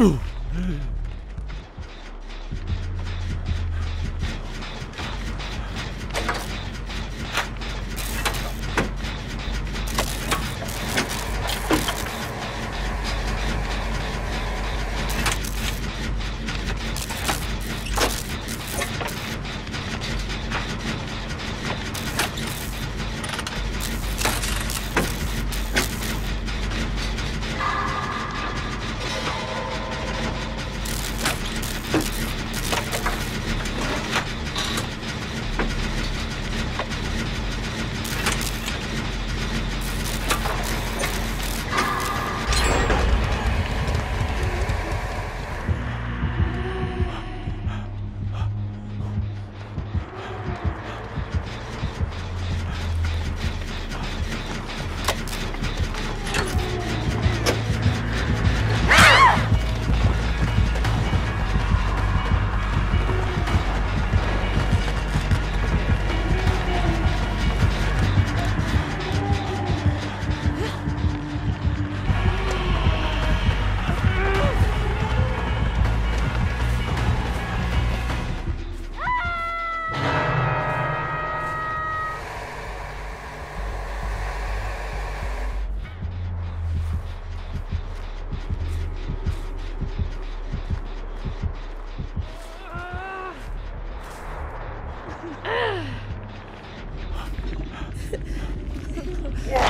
Ooh. Ah!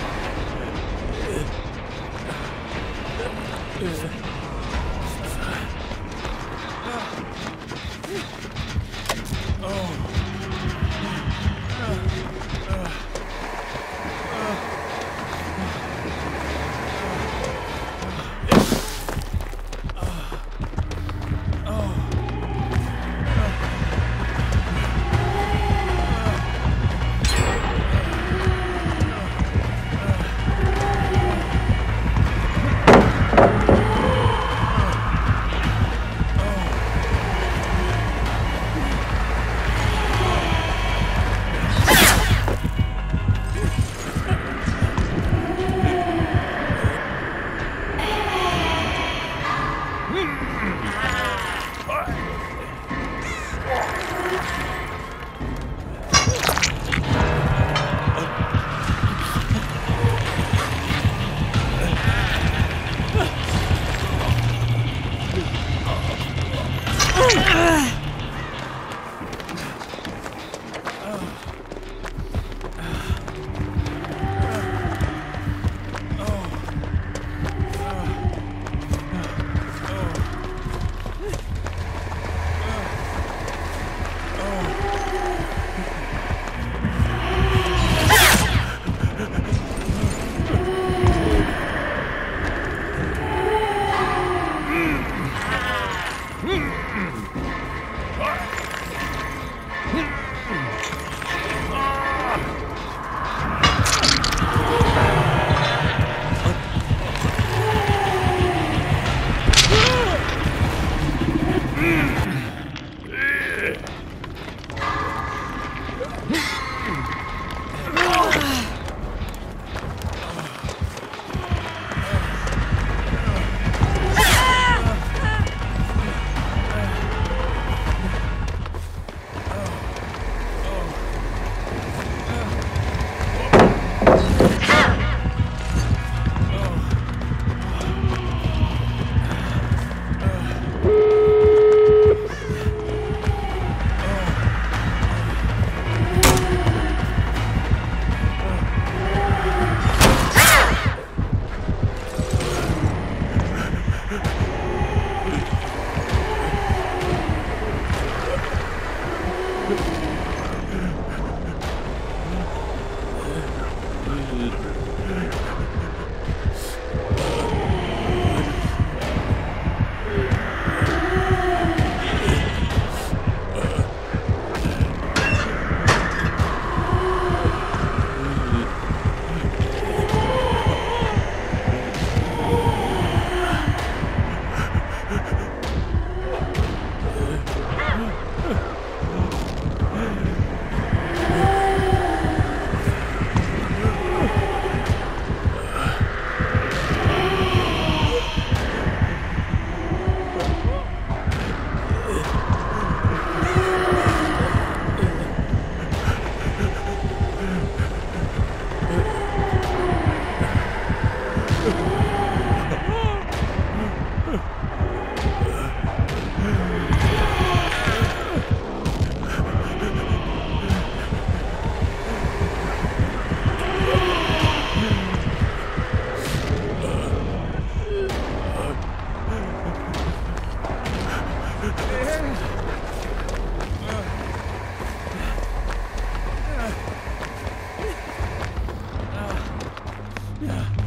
Yeah.